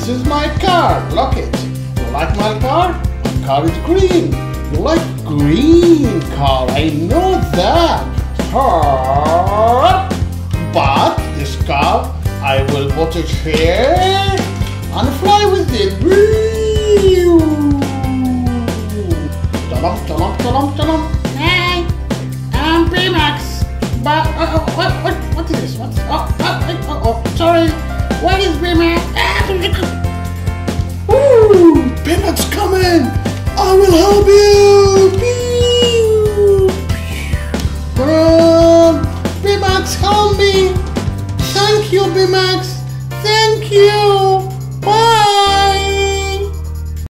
This is my car. Look it. You like my car? My car is green. You like green car. I know that. But this car, I will put it here and fly with it. Whee! Ta-dum, ta-dum, ta-dum, ta-dum. Hey, I'm. But uh, uh, what, what, what is this? What? Oh, oh, oh, oh, sorry. What is Baymax? Woo! Baymax coming! I will help you! Pew! Run! Baymax, help me! Thank you, Baymax! Thank you!